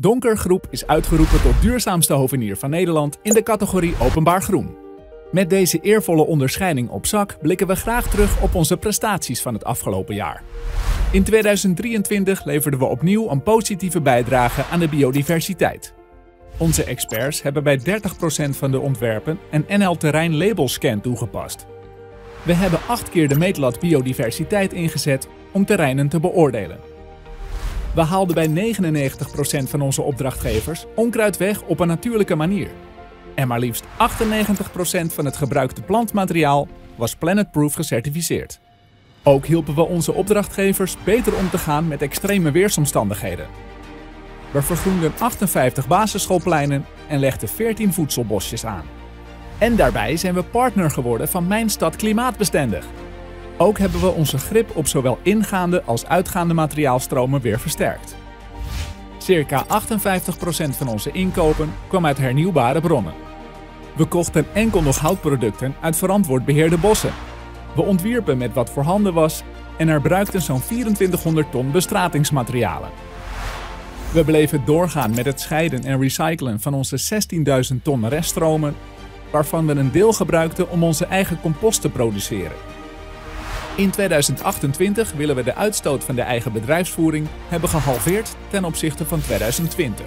Donkergroep is uitgeroepen tot duurzaamste hovenier van Nederland in de categorie Openbaar Groen. Met deze eervolle onderscheiding op zak blikken we graag terug op onze prestaties van het afgelopen jaar. In 2023 leverden we opnieuw een positieve bijdrage aan de biodiversiteit. Onze experts hebben bij 30% van de ontwerpen een NL Terrein Label Scan toegepast. We hebben acht keer de meetlat biodiversiteit ingezet om terreinen te beoordelen. We haalden bij 99% van onze opdrachtgevers onkruid weg op een natuurlijke manier. En maar liefst 98% van het gebruikte plantmateriaal was Planetproof gecertificeerd. Ook hielpen we onze opdrachtgevers beter om te gaan met extreme weersomstandigheden. We vergroenden 58 basisschoolpleinen en legden 14 voedselbosjes aan. En daarbij zijn we partner geworden van Mijn Stad Klimaatbestendig. Ook hebben we onze grip op zowel ingaande als uitgaande materiaalstromen weer versterkt. Circa 58% van onze inkopen kwam uit hernieuwbare bronnen. We kochten enkel nog houtproducten uit verantwoord beheerde bossen. We ontwierpen met wat voorhanden was en herbruikten zo'n 2400 ton bestratingsmaterialen. We bleven doorgaan met het scheiden en recyclen van onze 16.000 ton reststromen, waarvan we een deel gebruikten om onze eigen compost te produceren. In 2028 willen we de uitstoot van de eigen bedrijfsvoering hebben gehalveerd ten opzichte van 2020.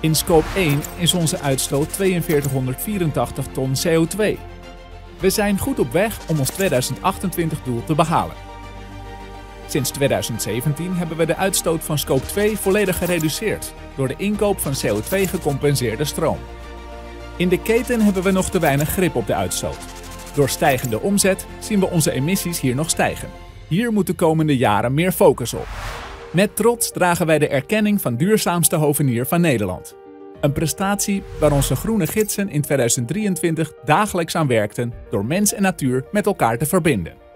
In scope 1 is onze uitstoot 4284 ton CO2. We zijn goed op weg om ons 2028-doel te behalen. Sinds 2017 hebben we de uitstoot van scope 2 volledig gereduceerd door de inkoop van CO2 gecompenseerde stroom. In de keten hebben we nog te weinig grip op de uitstoot. Door stijgende omzet zien we onze emissies hier nog stijgen. Hier moet de komende jaren meer focus op. Met trots dragen wij de erkenning van duurzaamste hovenier van Nederland. Een prestatie waar onze groene gidsen in 2023 dagelijks aan werkten door mens en natuur met elkaar te verbinden.